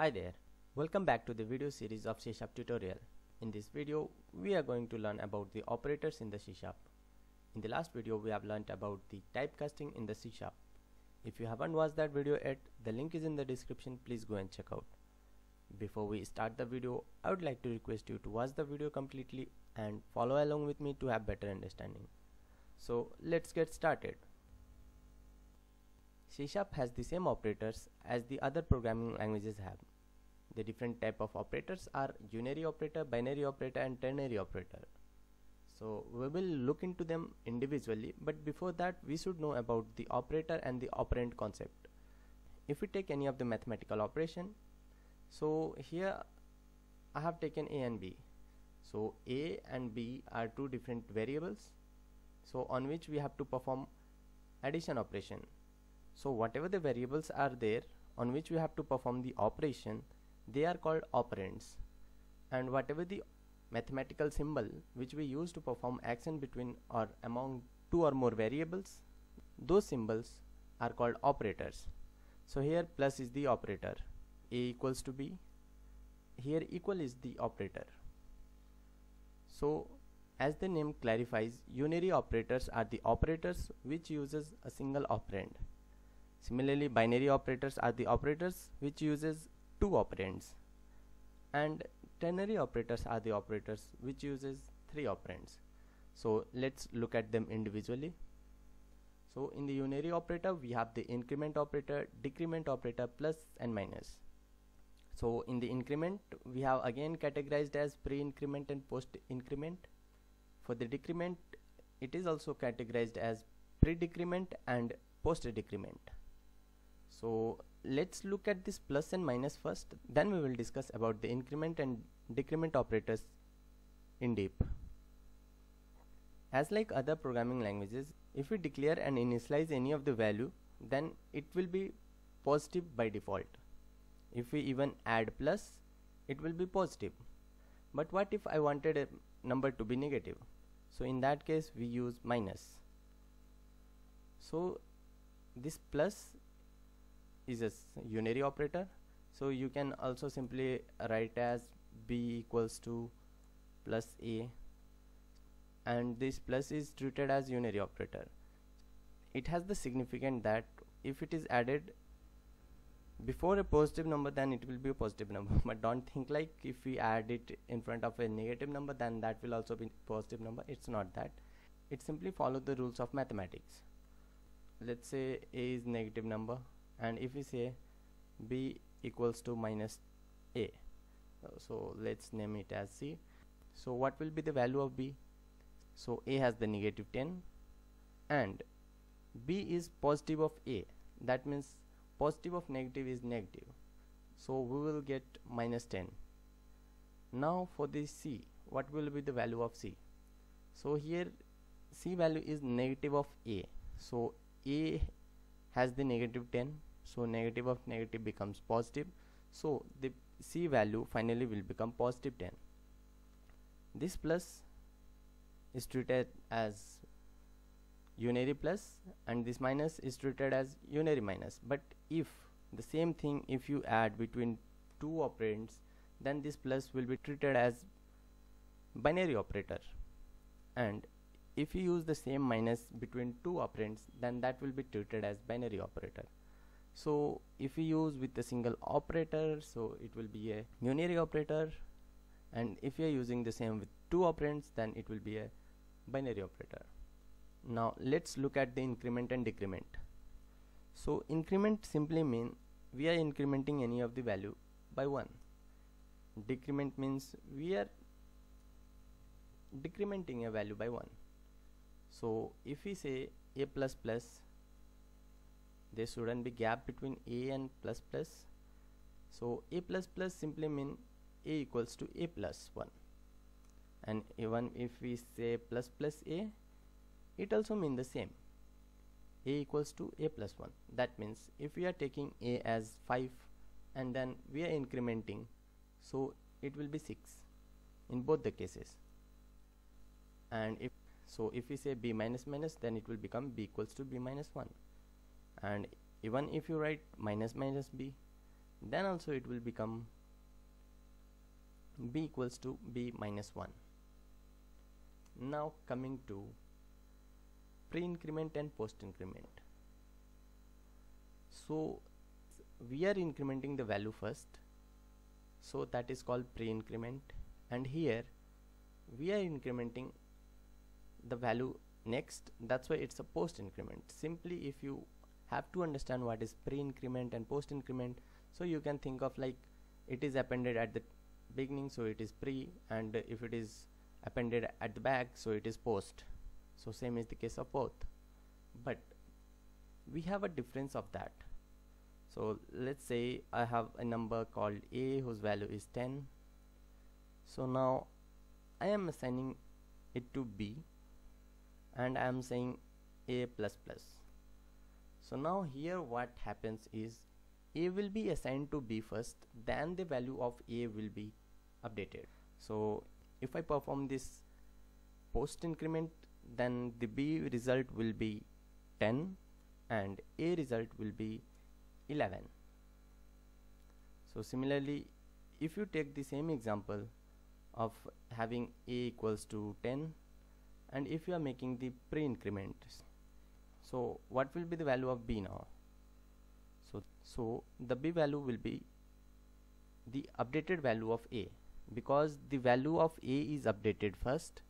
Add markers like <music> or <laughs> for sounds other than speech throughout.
Hi there, welcome back to the video series of C Sharp tutorial. In this video, we are going to learn about the operators in the C Sharp. In the last video, we have learned about the typecasting in the C Sharp. If you haven't watched that video yet, the link is in the description, please go and check out. Before we start the video, I would like to request you to watch the video completely and follow along with me to have better understanding. So let's get started. C Sharp has the same operators as the other programming languages have. The different type of operators are unary operator, binary operator and ternary operator. So we will look into them individually but before that we should know about the operator and the operand concept. If we take any of the mathematical operation, so here I have taken A and B. So A and B are two different variables so on which we have to perform addition operation so whatever the variables are there on which we have to perform the operation they are called operands. And whatever the mathematical symbol which we use to perform action between or among two or more variables those symbols are called operators. So here plus is the operator a equals to b. Here equal is the operator. So as the name clarifies unary operators are the operators which uses a single operand. Similarly, binary operators are the operators which uses two operands and ternary operators are the operators which uses three operands. So let's look at them individually. So in the unary operator we have the increment operator, decrement operator, plus and minus. So in the increment we have again categorized as pre-increment and post-increment. For the decrement it is also categorized as pre-decrement and post-decrement so let's look at this plus and minus first. Then we will discuss about the increment and decrement operators in deep. As like other programming languages if we declare and initialize any of the value then it will be positive by default. If we even add plus it will be positive. But what if I wanted a number to be negative? So in that case we use minus. So this plus is a unary operator. So you can also simply write as b equals to plus a. And this plus is treated as unary operator. It has the significant that if it is added before a positive number then it will be a positive number. <laughs> But don't think like if we add it in front of a negative number then that will also be positive number. It's not that. It simply follow the rules of mathematics. Let's say a is negative number and if we say b equals to minus a so let's name it as c. So what will be the value of b? So a has the negative 10 and b is positive of a. That means positive of negative is negative. So we will get minus 10 now for the c what will be the value of c? So here c value is negative of a. So a has the negative 10 so negative of negative becomes positive. So the c value finally will become positive 10 this plus is treated as unary plus and this minus is treated as unary minus. But if the same thing if you add between two operands then this plus will be treated as binary operator. And if you use the same minus between two operands then that will be treated as binary operator so if we use with a single operator so it will be a unary operator. And if we are using the same with two operands then it will be a binary operator. Now let's look at the increment and decrement. So increment simply mean we are incrementing any of the value by 1 decrement means we are decrementing a value by 1 so if we say a plus plus there shouldn't be gap between a and plus plus. So a plus plus simply mean a equals to a plus 1 and even if we say plus plus a it also mean the same. A equals to a plus 1 that means if we are taking a as 5 and then we are incrementing so it will be 6 in both the cases. And if so if we say b minus minus then it will become b equals to b minus 1 and even if you write minus minus b then also it will become b equals to b minus 1 now coming to pre-increment and post-increment. So we are incrementing the value first. So that is called pre-increment. And here we are incrementing the value next. That's why it's a post increment simply if you have to understand what is pre-increment and post increment so you can think of like it is appended at the beginning so it is pre and if it is appended at the back so it is post. So same is the case of both. But we have a difference of that. So let's say I have a number called a whose value is 10 so now I am assigning it to b and I am saying a plus plus so now here what happens is a will be assigned to b first then the value of a will be updated. So if I perform this post increment then the b result will be 10 and a result will be 11 so similarly if you take the same example of having a equals to 10 and if you are making the pre-increment so what will be the value of b now? So so the b value will be the updated value of a because the value of a is updated first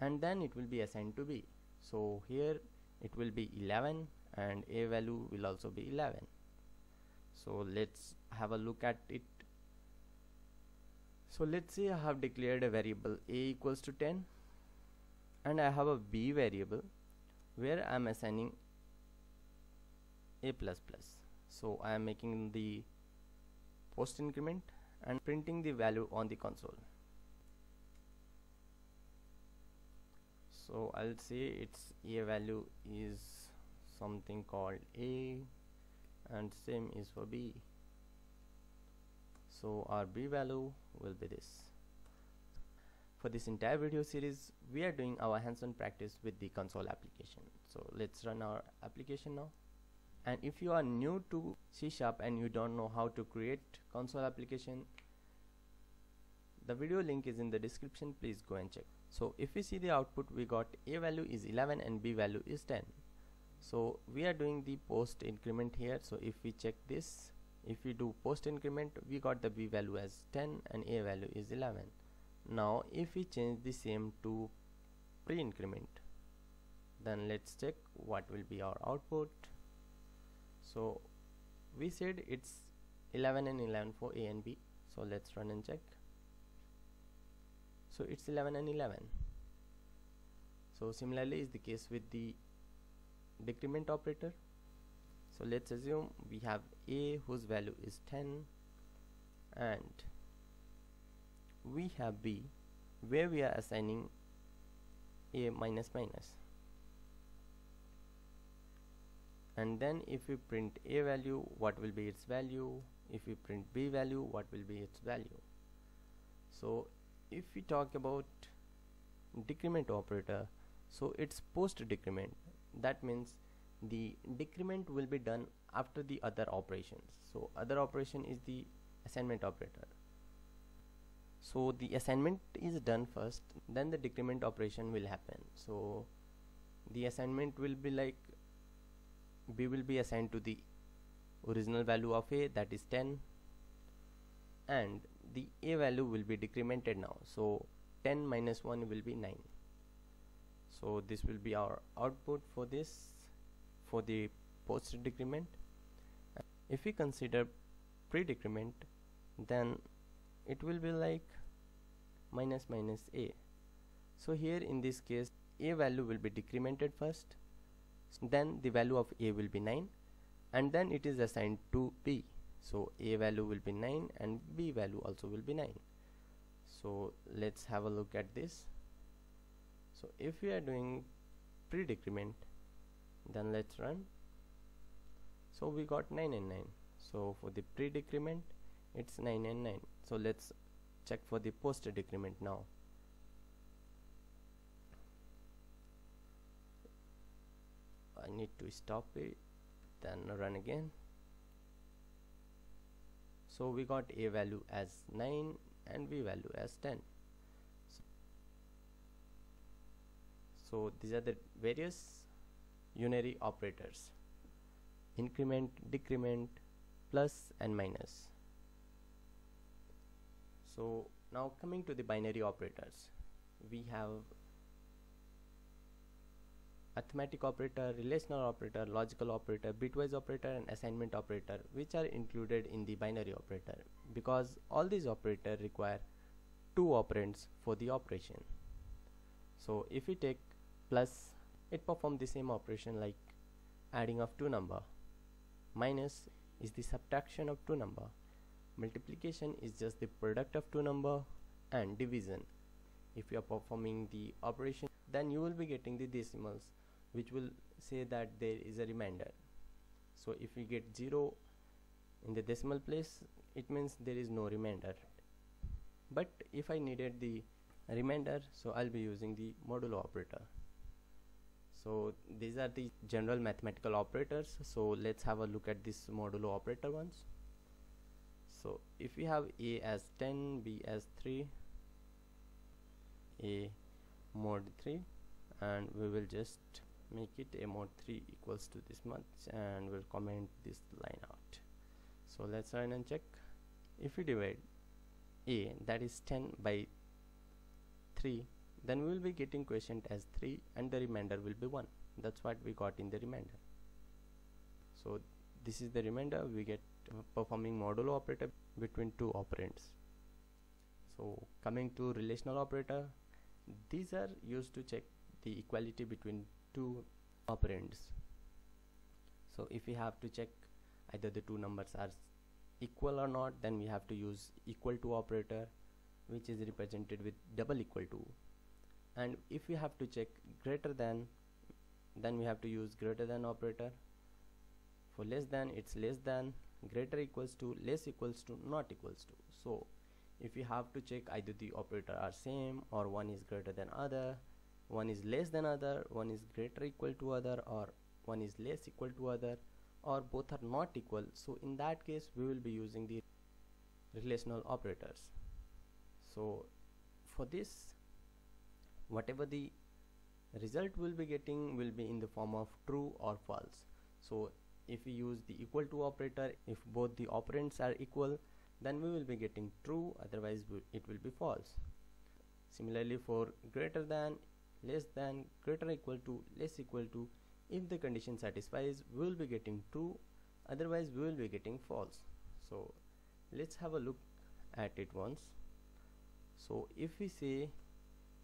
and then it will be assigned to b. So here it will be 11 and a value will also be 11 so let's have a look at it. So let's say I have declared a variable a equals to 10 and I have a b variable where I am assigning a plus plus. So I am making the post increment and printing the value on the console. So I'll say its a value is something called a and same is for b. So our b value will be this for this entire video series we are doing our hands-on practice with the console application. So let's run our application now. And if you are new to C Sharp and you don't know how to create console application the video link is in the description. Please go and check. So if we see the output we got a value is 11 and b value is 10 so we are doing the post increment here. So if we check this if we do post increment we got the b value as 10 and a value is 11 now if we change the same to pre increment then let's check what will be our output. So we said it's 11 and 11 for a and b. So let's run and check. So it's 11 and 11 so similarly is the case with the decrement operator. So let's assume we have a whose value is 10 and we have b where we are assigning a minus minus. And then if we print a value what will be its value? If we print b value what will be its value? So if we talk about decrement operator so it's post decrement that means the decrement will be done after the other operations. So other operation is the assignment operator so the assignment is done first then the decrement operation will happen. So the assignment will be like b will be assigned to the original value of a that is 10 and the a value will be decremented now. So 10 minus 1 will be 9 so this will be our output for this for the post decrement if we consider pre-decrement then it will be like minus minus a. So here in this case a value will be decremented first then the value of a will be 9 and then it is assigned to b. So a value will be 9 and b value also will be 9 so let's have a look at this. So if we are doing pre-decrement then let's run. So we got 9 and 9 so for the pre-decrement it's 9 and 9 so let's check for the post decrement now. I need to stop it then run again. So we got a value as 9 and b value as 10 so, so these are the various unary operators. Increment decrement plus and minus so now coming to the binary operators. We have arithmetic operator, relational operator, logical operator, bitwise operator and assignment operator which are included in the binary operator because all these operators require two operands for the operation. So if we take plus it performs the same operation like adding of two number. Minus is the subtraction of two number multiplication is just the product of two number and division. If you are performing the operation then you will be getting the decimals which will say that there is a remainder. So if we get 0 in the decimal place it means there is no remainder. But if I needed the remainder so I'll be using the modulo operator. So these are the general mathematical operators. So let's have a look at this modulo operator ones so if we have a as 10 b as 3 a mod 3 and we will just make it a mod 3 equals to this much and we'll comment this line out. So let's run and check. If we divide a that is 10 by 3 then we will be getting quotient as 3 and the remainder will be 1 that's what we got in the remainder. So this is the remainder. We get performing modulo operator between two operands. So coming to relational operator these are used to check the equality between two operands. So if we have to check either the two numbers are equal or not then we have to use equal to operator which is represented with double equal to and if we have to check greater than then we have to use greater than operator. For less than it's less than greater equals to less equals to not equals to. So if we have to check either the operator are same or one is greater than other one is less than other one is greater equal to other or one is less equal to other or both are not equal. So in that case we will be using the relational operators. So for this whatever the result we will be getting will be in the form of true or false. So if we use the equal to operator if both the operands are equal then we will be getting true otherwise it will be false. Similarly for greater than less than greater equal to less equal to if the condition satisfies we will be getting true otherwise we will be getting false. So let's have a look at it once. So if we say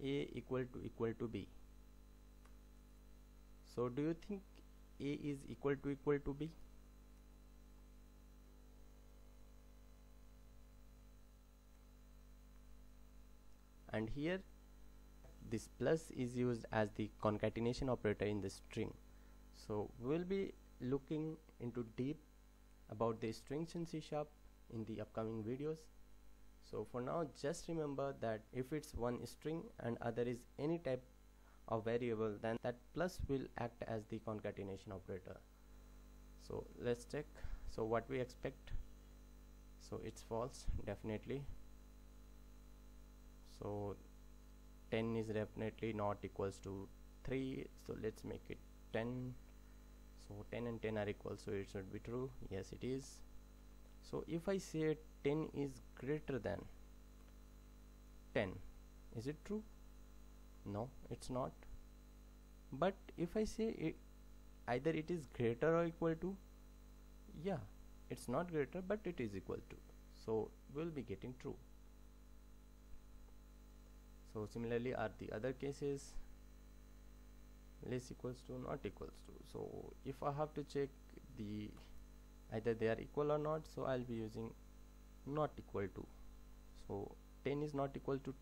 a equal to equal to b so do you think a is equal to equal to b? And here this plus is used as the concatenation operator in the string. So we'll be looking into deep about the strings in C sharp in the upcoming videos. So for now just remember that if it's one string and other is any type of variable then that plus will act as the concatenation operator. So let's check. So what we expect? So it's false definitely. So 10 is definitely not equals to 3 so let's make it 10 so 10 and 10 are equal so it should be true. Yes it is. So if I say 10 is greater than 10 is it true no it's not. But if I say it either it is greater or equal to yeah it's not greater but it is equal to. So we'll be getting true. So similarly are the other cases less equals to not equals to? So if I have to check the either they are equal or not so I'll be using not equal to. So 10 is not equal to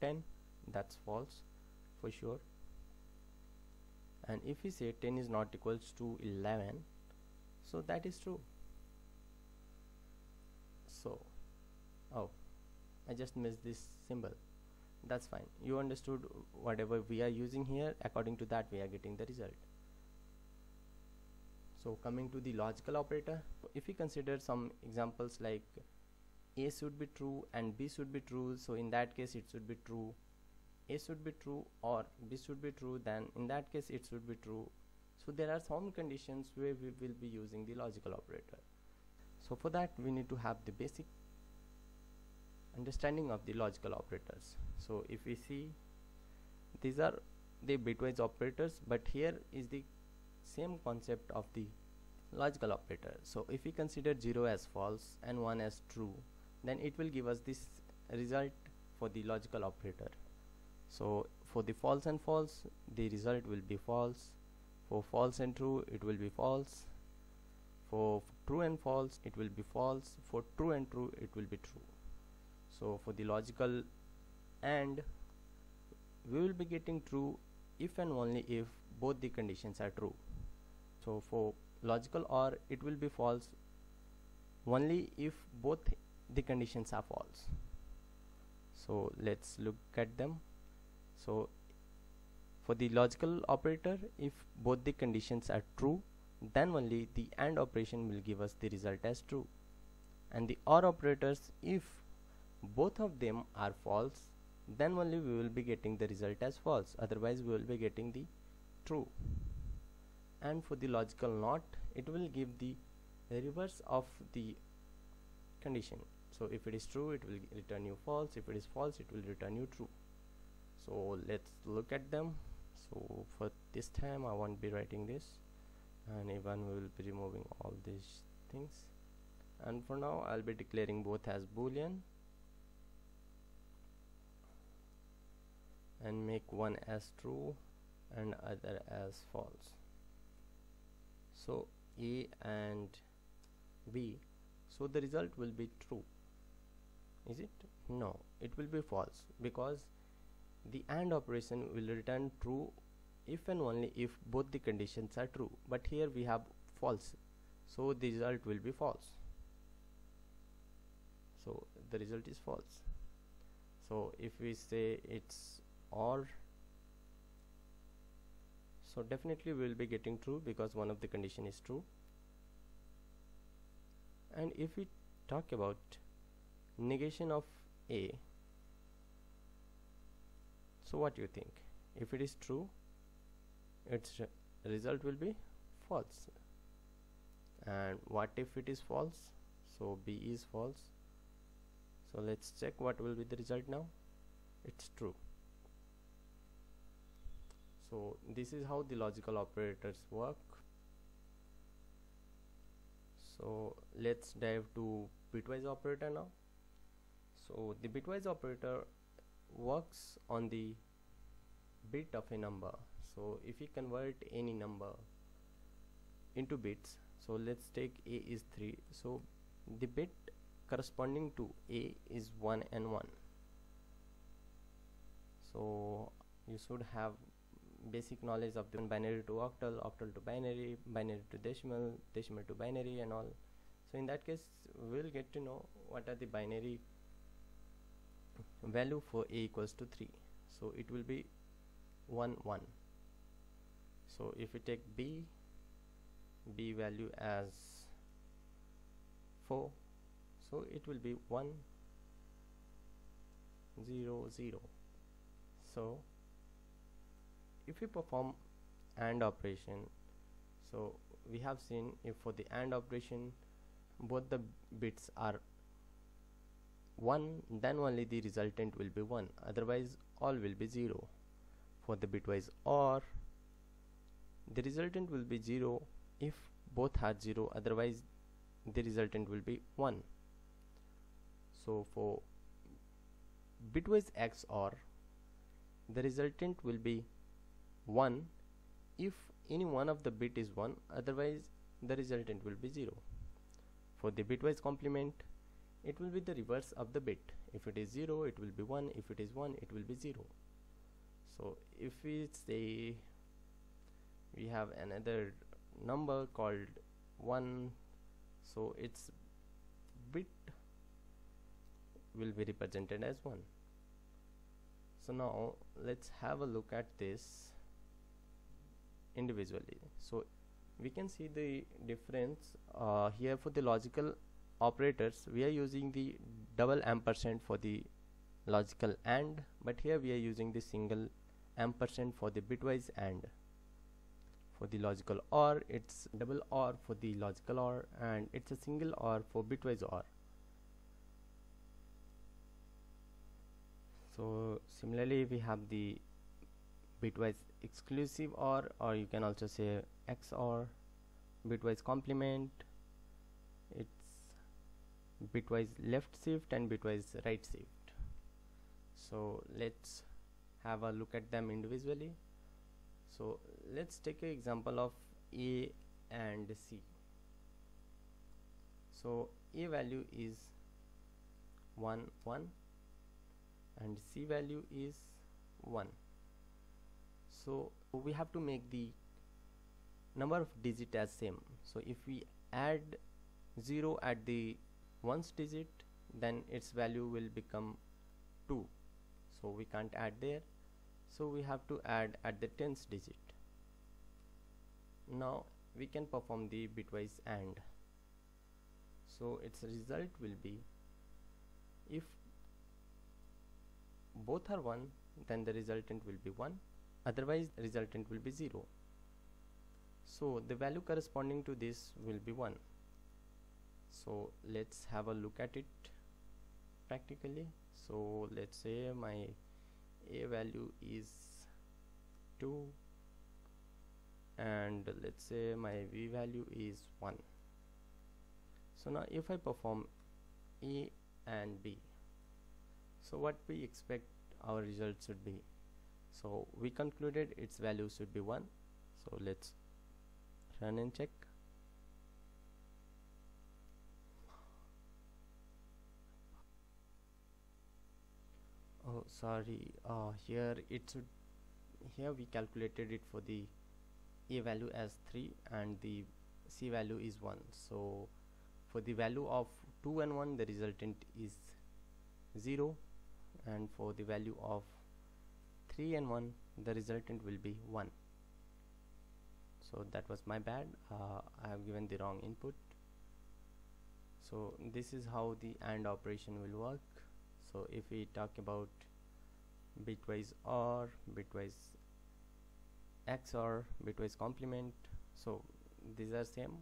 10 that's false for sure. And if we say 10 is not equals to 11 so that is true. So oh I just missed this symbol. That's fine. You understood whatever we are using here. According to that we are getting the result. So coming to the logical operator if we consider some examples like a should be true and b should be true so in that case it should be true a should be true or b should be true then in that case it should be true. So there are some conditions where we will be using the logical operator. So for that we need to have the basic understanding of the logical operators. So if we see these are the bitwise operators but here is the same concept of the logical operator. So if we consider 0 as false and 1 as true then it will give us this result for the logical operator so for the false and false the result will be false. For false and true it will be false. For true and false it will be false. For true and true it will be true. So for the logical and we will be getting true if and only if both the conditions are true. So for logical or it will be false only if both the conditions are false. So let's look at them so for the logical operator if both the conditions are true then only the AND operation will give us the result as true. And the OR operators if both of them are false then only we will be getting the result as false. Otherwise we will be getting the true. And for the logical NOT it will give the reverse of the condition. So if it is true it will return you false. If it is false it will return you true so let's look at them. So for this time I won't be writing this. And even we will be removing all these things. And for now I'll be declaring both as boolean. And make one as true and other as false. So a and b. So the result will be true. Is it? No. It will be false because the AND operation will return true if and only if both the conditions are true. But here we have false. So the result will be false. So the result is false. So if we say it's OR so definitely we will be getting true because one of the condition is true. And if we talk about negation of A so what do you think? If it is true its result will be false. And what if it is false? So B is false. So let's check what will be the result now. It's true. So this is how the logical operators work. So let's dive to bitwise operator now. So the bitwise operator works on the bit of a number. So if we convert any number into bits so let's take a is 3 so the bit corresponding to a is 1 and 1 so you should have basic knowledge of the binary to octal octal to binary binary to decimal decimal to binary and all. So in that case we'll get to know what are the binary value for a equals to 3 so it will be 1 1 so if we take b b value as 4 so it will be 1 0 0 so if we perform AND operation so we have seen if for the AND operation both the bits are 1 then only the resultant will be 1 otherwise all will be 0 for the bitwise OR the resultant will be 0 if both are 0 otherwise the resultant will be 1 so for bitwise XOR the resultant will be 1 if any one of the bit is 1 otherwise the resultant will be 0 for the bitwise complement it will be the reverse of the bit. If it is 0 it will be 1 if it is 1 it will be 0 so if we say we have another number called 1 so its bit will be represented as 1 so now let's have a look at this individually. So we can see the difference uh, here for the logical operators we are using the double ampersand for the logical AND but here we are using the single ampersand for the bitwise AND for the logical OR. It's double OR for the logical OR and it's a single OR for bitwise OR. So similarly we have the bitwise exclusive OR or you can also say XOR bitwise complement. It's bitwise left shift and bitwise right shift. So let's have a look at them individually. So let's take an example of a and c. So a value is 1 1 and c value is 1 so we have to make the number of digit as same. So if we add 0 at the ones digit then its value will become 2 so we can't add there. So we have to add at the tens digit. Now we can perform the bitwise AND. So its result will be if both are 1 then the resultant will be 1 otherwise the resultant will be 0 so the value corresponding to this will be 1 so let's have a look at it practically. So let's say my a value is 2 and let's say my v value is 1 so now if I perform a and b so what we expect our result should be? So we concluded its value should be 1 so let's run and check oh sorry. Uh, here it should here we calculated it for the a value as 3 and the c value is 1 so for the value of 2 and 1 the resultant is 0 and for the value of 3 and 1 the resultant will be 1 so that was my bad. Uh, I have given the wrong input. So this is how the AND operation will work so if we talk about bitwise OR bitwise XOR bitwise complement so these are same.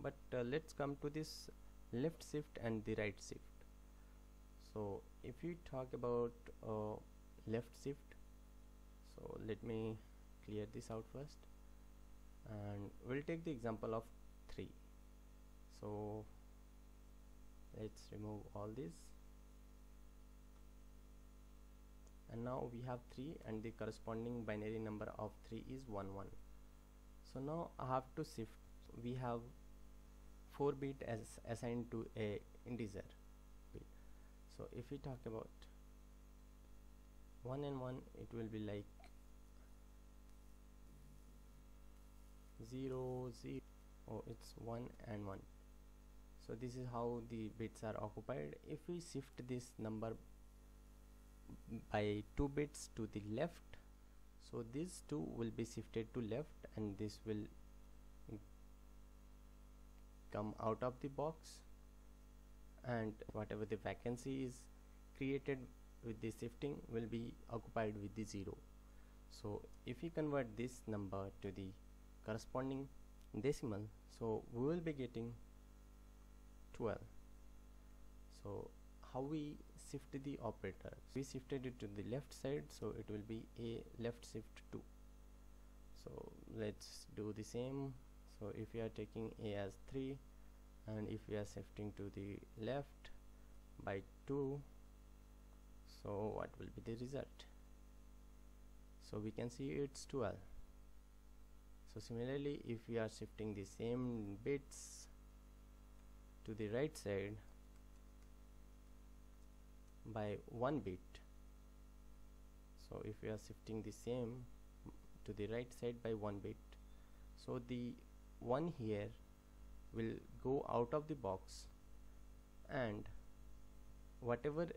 But uh, let's come to this left shift and the right shift. So if you talk about uh, left shift so let me clear this out first. And we'll take the example of 3 so let's remove all this and now we have 3 and the corresponding binary number of 3 is 1 1 so now I have to shift. We have 4 bit as assigned to a integer. Bit so if we talk about 1 and 1 it will be like 0 0 oh it's 1 and 1 so this is how the bits are occupied. If we shift this number by 2 bits to the left. So these two will be shifted to left and this will come out of the box. And whatever the vacancy is created with the shifting will be occupied with the 0 so if we convert this number to the corresponding decimal so we will be getting 12 so how we shift the operator. We shifted it to the left side so it will be a left shift 2 so let's do the same. So if we are taking a as 3 and if we are shifting to the left by 2 so what will be the result? So we can see it's 12 so similarly if we are shifting the same bits to the right side by one bit. So if we are shifting the same to the right side by one bit so the one here will go out of the box and whatever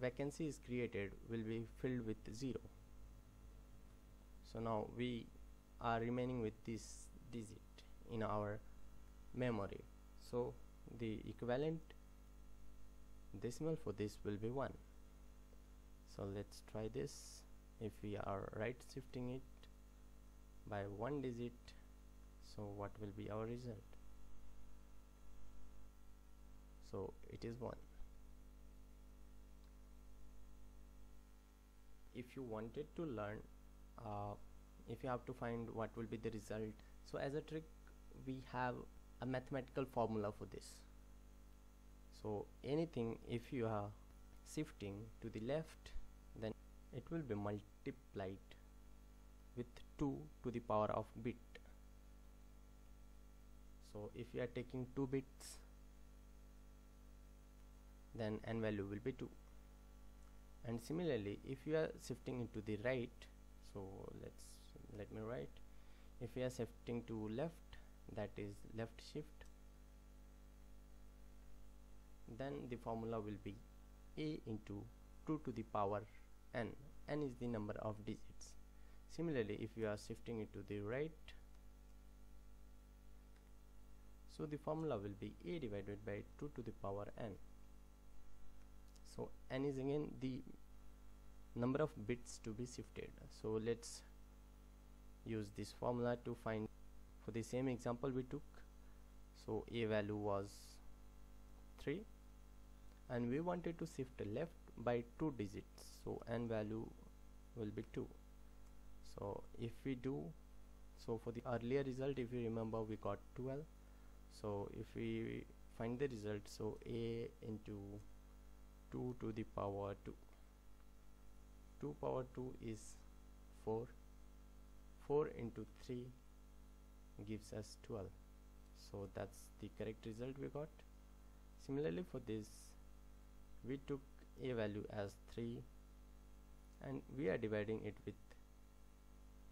vacancy is created will be filled with 0 so now we are remaining with this digit in our memory. So the equivalent decimal for this will be 1 so let's try this. If we are right shifting it by one digit so what will be our result? So it is 1 if you wanted to learn uh, if you have to find what will be the result so as a trick we have a mathematical formula for this so anything if you are shifting to the left then it will be multiplied with 2 to the power of bit. So if you are taking 2 bits then n value will be 2 and similarly if you are shifting into the right so let's let me write if you are shifting to left that is left shift then the formula will be a into 2 to the power n. n is the number of digits. Similarly if you are shifting it to the right so the formula will be a divided by 2 to the power n. So n is again the number of bits to be shifted. So let's use this formula to find for the same example we took. So a value was 3 and we wanted to shift left by 2 digits. So n value will be 2 so if we do so for the earlier result if you remember we got 12 so if we find the result so a into 2 to the power 2 2 power 2 is 4 4 into 3 gives us 12 so that's the correct result we got. Similarly for this we took a value as 3 and we are dividing it with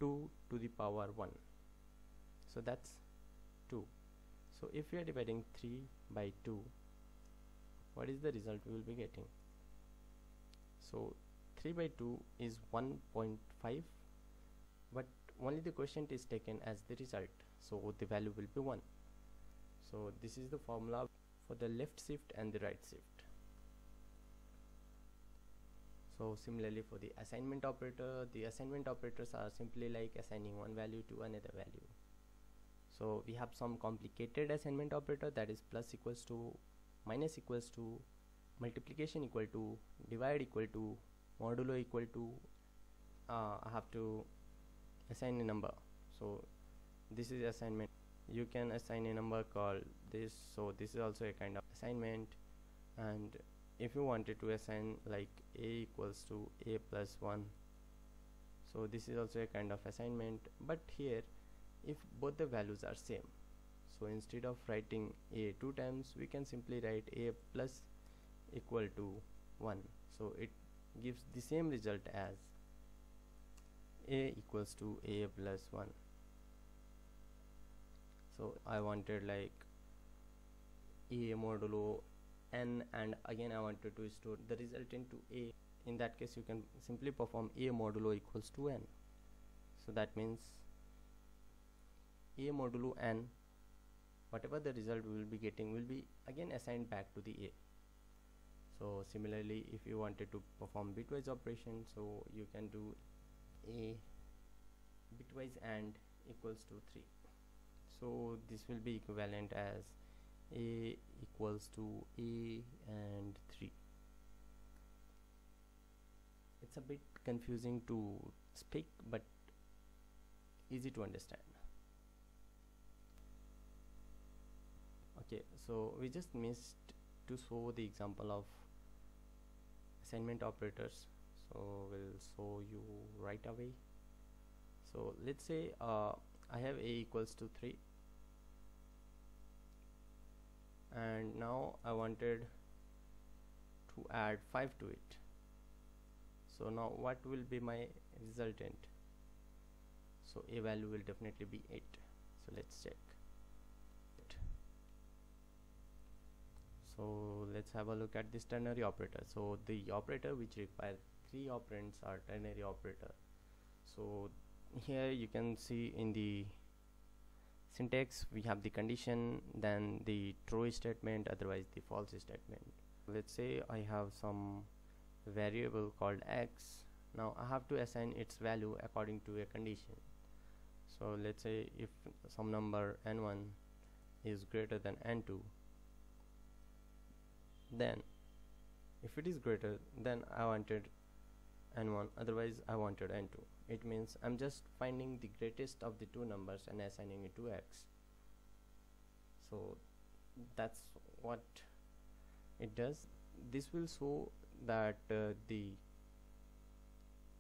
2 to the power 1 so that's 2 so if we are dividing 3 by 2 what is the result we will be getting? So 3 by 2 is 1.5 but only the quotient is taken as the result. So the value will be 1 so this is the formula for the left shift and the right shift so similarly for the assignment operator the assignment operators are simply like assigning one value to another value. So we have some complicated assignment operator that is plus equals to minus equals to multiplication equal to divide equal to modulo equal to uh, I have to assign a number. So this is assignment. You can assign a number called this. So this is also a kind of assignment. And if you wanted to assign like a equals to a plus 1 so this is also a kind of assignment but here if both the values are same so instead of writing a two times we can simply write a plus equal to 1 so it gives the same result as a equals to a plus 1 so I wanted like a modulo n and again I wanted to store the result into a. In that case you can simply perform a modulo equals to n. So that means a modulo n whatever the result we will be getting will be again assigned back to the a. So similarly if you wanted to perform bitwise operation so you can do a bitwise and equals to 3 so this will be equivalent as a equals to a and 3 it's a bit confusing to speak but easy to understand. Okay so we just missed to show the example of assignment operators. So we'll show you right away. So let's say uh, I have a equals to 3 and now I wanted to add 5 to it. So now what will be my resultant? So a value will definitely be 8 so let's check. So let's have a look at this ternary operator. So the operator which require three operands are ternary operator. So here you can see in the syntax we have the condition then the true statement otherwise the false statement. Let's say I have some variable called x. Now I have to assign its value according to a condition. So let's say if some number n1 is greater than n2 then if it is greater then I wanted n1 otherwise I wanted n2 it means I'm just finding the greatest of the two numbers and assigning it to x. So that's what it does. This will show that uh, the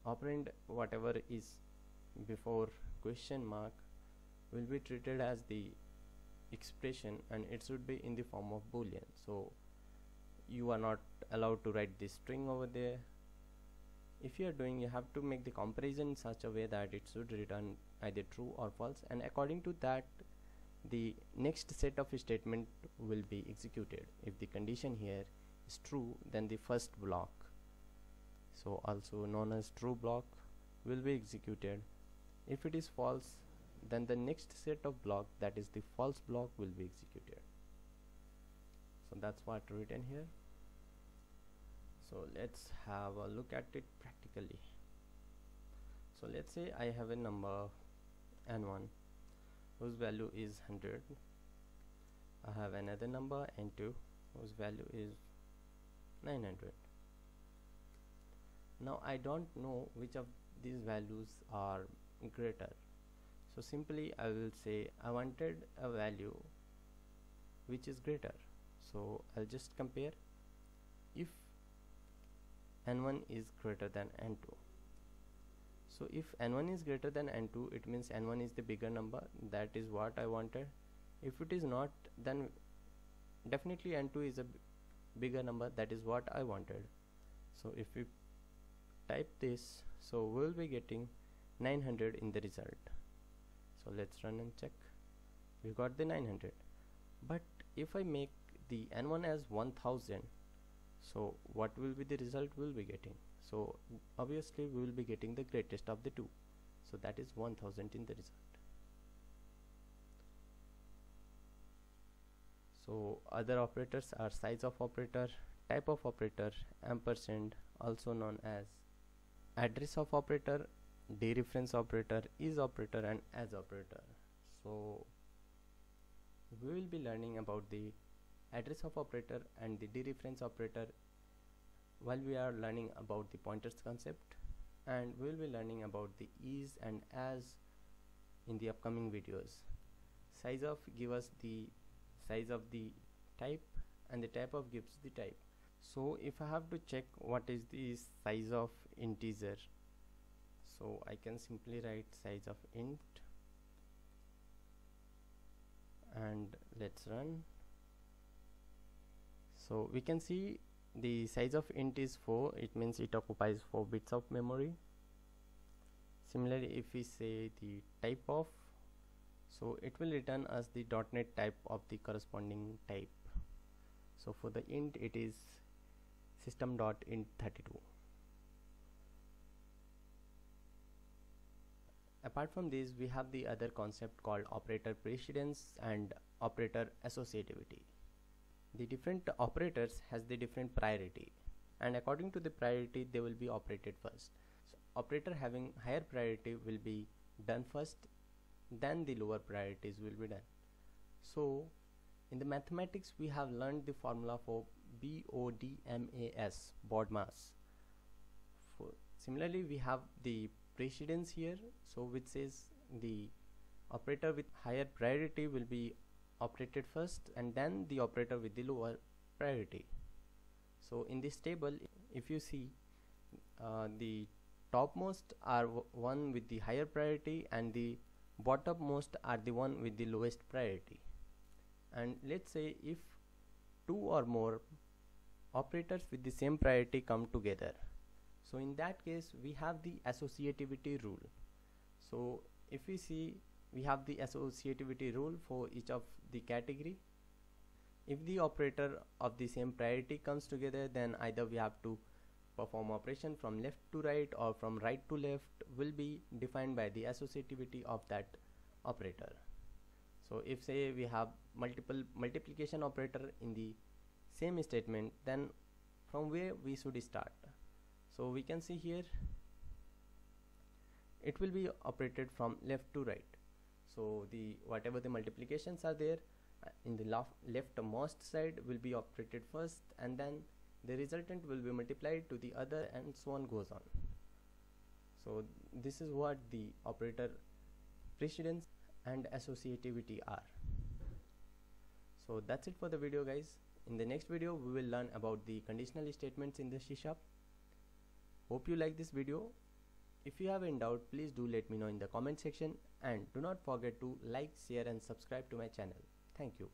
operand whatever is before question mark will be treated as the expression and it should be in the form of boolean. So you are not allowed to write this string over there if you are doing you have to make the comparison in such a way that it should return either true or false and according to that the next set of statement will be executed. If the condition here is true then the first block so also known as true block will be executed. If it is false then the next set of block that is the false block will be executed. So that's what written here so let's have a look at it practically. So let's say I have a number n1 whose value is 100 I have another number n2 whose value is 900 now I don't know which of these values are greater. So simply I will say I wanted a value which is greater. So I'll just compare. If n1 is greater than n2 so if n1 is greater than n2 it means n1 is the bigger number. That is what I wanted. If it is not then definitely n2 is a bigger number. That is what I wanted. So if we type this so we'll be getting 900 in the result. So let's run and check. We got the 900 but if I make the n1 as 1000 so what will be the result we'll be getting? So obviously we will be getting the greatest of the two. So that is 1000 in the result. So other operators are size of operator type of operator ampersand also known as address of operator dereference operator is operator and as operator. So we will be learning about the address of operator and the dereference operator while we are learning about the pointers concept and we will be learning about the is and as in the upcoming videos. Size of give us the size of the type and the type of gives the type. So if I have to check what is the size of integer so I can simply write size of int and let's run so we can see the size of int is 4 it means it occupies 4 bits of memory. Similarly if we say the type of so it will return us the .NET type of the corresponding type. So for the int it is system.int32 apart from this we have the other concept called operator precedence and operator associativity the different operators has the different priority. And according to the priority they will be operated first. So operator having higher priority will be done first then the lower priorities will be done. So in the mathematics we have learned the formula for BODMAS BODMAS for similarly we have the precedence here. So which says the operator with higher priority will be operated first and then the operator with the lower priority. So in this table if you see uh, the topmost are one with the higher priority and the bottommost are the one with the lowest priority. And let's say if two or more operators with the same priority come together. So in that case we have the associativity rule. So if we see we have the associativity rule for each of the category. If the operator of the same priority comes together then either we have to perform operation from left to right or from right to left will be defined by the associativity of that operator. So if say we have multiple multiplication operator in the same statement then from where we should start? So we can see here it will be operated from left to right so the whatever the multiplications are there uh, in the left leftmost side will be operated first and then the resultant will be multiplied to the other and so on goes on. So this is what the operator precedence and associativity are. So that's it for the video guys. In the next video we will learn about the conditional statements in the C sharp. Hope you like this video if you have any doubt please do let me know in the comment section. And do not forget to like share and subscribe to my channel. Thank you